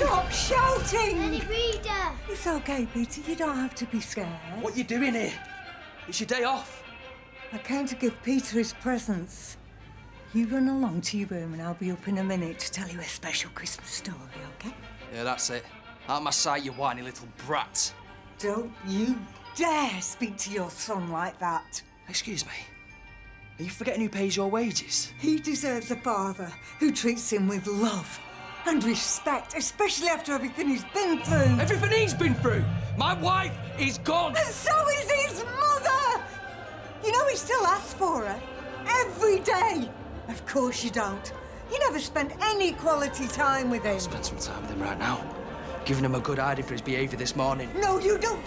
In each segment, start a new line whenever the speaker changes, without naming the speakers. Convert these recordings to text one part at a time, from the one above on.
Stop shouting!
Lady Reader!
It's okay, Peter. You don't have to be scared.
What you doing here? It's your day off.
I came to give Peter his presents. You run along to your room and I'll be up in a minute to tell you a special Christmas story, okay?
Yeah, that's it. Out of my sight, you whiny little brat.
Don't you dare speak to your son like that.
Excuse me. Are you forgetting who pays your wages?
He deserves a father who treats him with love and respect, especially after everything he's been through.
Everything he's been through. My wife is gone.
And so is his mother! You know he still asks for her. Every day. Of course you don't. You never spent any quality time with him.
Spend some time with him right now. Giving him a good hiding for his behaviour this morning.
No, you don't.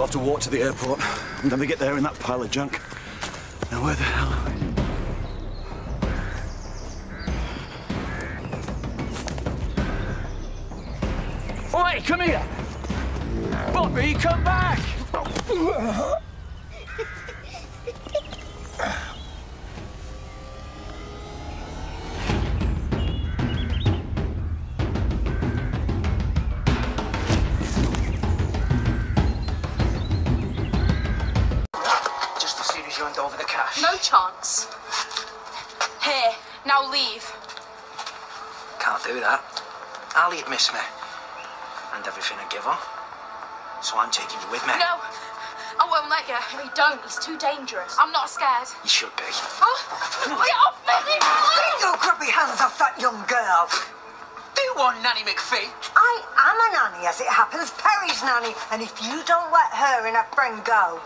We'll have to walk to the airport and then we get there in that pile of junk. Now, where the hell are we?
Oi, come here! Bobby, come back!
Chance. Here, now leave.
Can't do that. Ali'd miss me. And everything I give her. So I'm taking you with me.
No, I won't let you. No, you don't. He's too dangerous. I'm not scared.
You should be.
Oh, get off me! leave me alone!
Get your grubby hands off that young girl.
Do you want Nanny McPhee?
I am a nanny, as it happens, Perry's nanny, and if you don't let her and her friend go,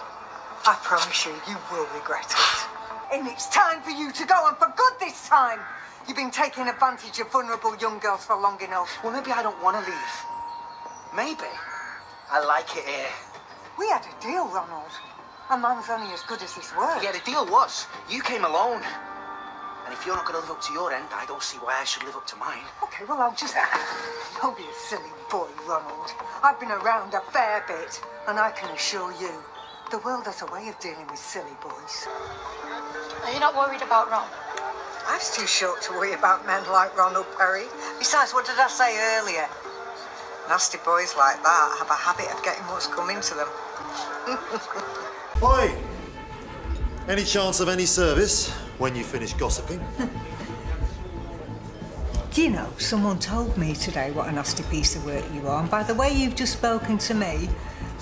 I promise you, you will regret it. And it's time for you to go, and for good this time. You've been taking advantage of vulnerable young girls for long enough.
Well, maybe I don't want to leave. Maybe. I like it here.
We had a deal, Ronald. A man's only as good as his word.
Yeah, the deal was you came alone. And if you're not going to live up to your end, I don't see why I should live up to mine.
Okay, well, I'll just. Don't be a silly boy, Ronald. I've been around a fair bit, and I can assure you, the world has a way of dealing with silly boys.
Are you not worried about Ron?
I was too short to worry about men like Ronald Perry. Besides, what did I say earlier? Nasty boys like that have a habit of getting what's coming to them.
Oi! Any chance of any service when you finish gossiping?
Do you know, someone told me today what a nasty piece of work you are, and by the way you've just spoken to me,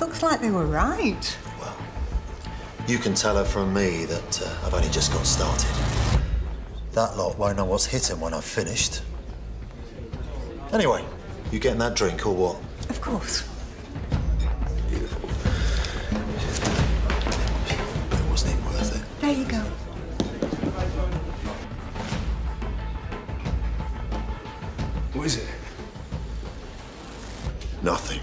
looks like they were right.
You can tell her from me that uh, I've only just got started. That lot won't know what's hit 'em when I've finished. Anyway, you getting that drink or what?
Of course.
But it wasn't even worth it.
There you go.
What is it? Nothing.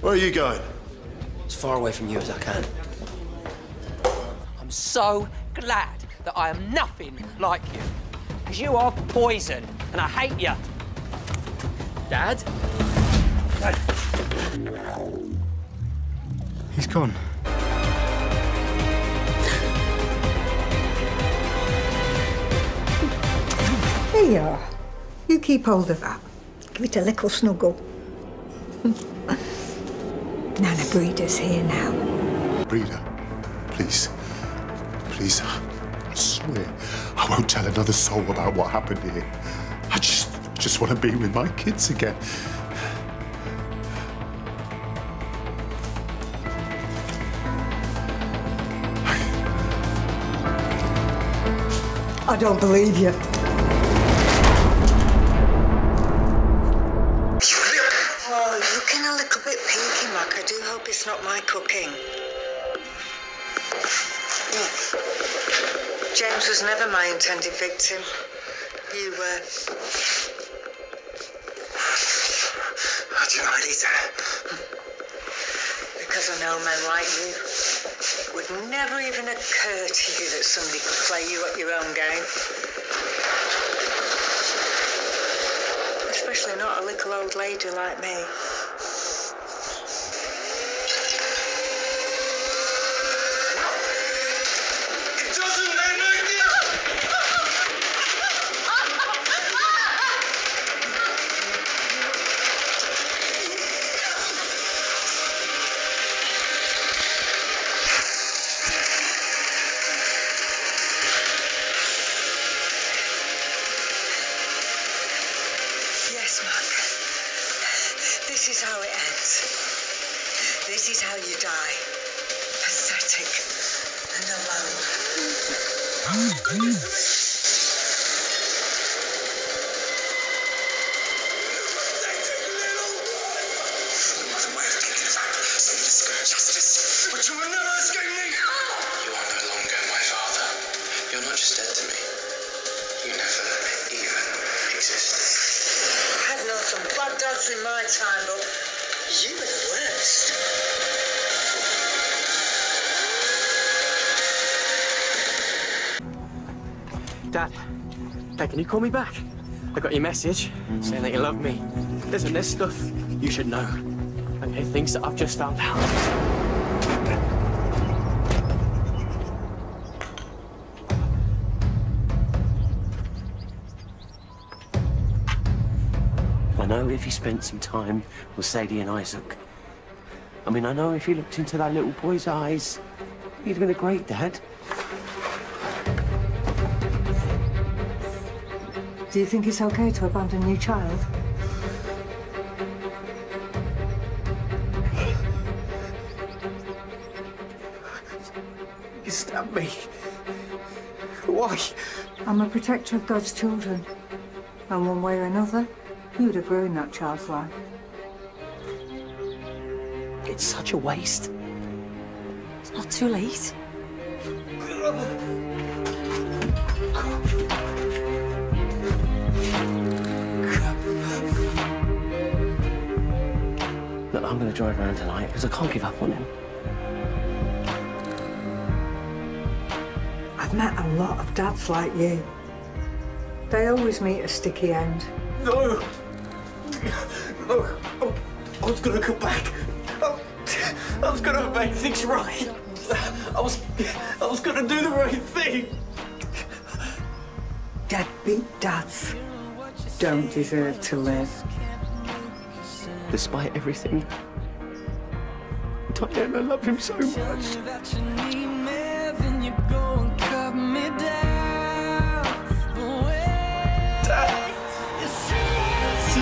Where are you going?
As far away from you as I can. I'm so glad that I am nothing like you. Because you are poison, and I hate you. Dad?
He's gone.
There you are. You keep hold of that. Give it a little snuggle. Nana Breda's here now.
Breeder, please, please, I swear I won't tell another soul about what happened here. I just, just want to be with my kids again.
I don't believe you. James was never my intended victim. You were.
How do you know?
Because I know men like you. It would never even occur to you that somebody could play you at your own game. Especially not a little old lady like me. This is how it ends. This is how you die. Pathetic and alone.
You are no longer my father. You're not just dead to me. You never even existed.
Some dads in my time, but you were the worst.
Dad, Dad, can you call me back? I got your message saying that you love me. Listen, there's stuff you should know. Okay, things that I've just found out. Know if he spent some time with Sadie and Isaac. I mean, I know if he looked into that little boy's eyes, he'd have been a great dad.
Do you think it's okay to abandon your child?
You stabbed me. Why?
I'm a protector of God's children. And one way or another, you would have ruined that child's life.
It's such a waste.
It's not too late.
Look, I'm going to drive around tonight because I can't give up on him.
I've met a lot of dads like you. They always meet a sticky end.
No! Look, oh, I, oh, I was going to come back. I, I was going to make things right. I was, I was going to do the right thing.
Deadbeat dads don't deserve to live.
Despite everything, Diana, I love him so much.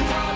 Dad.